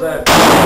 But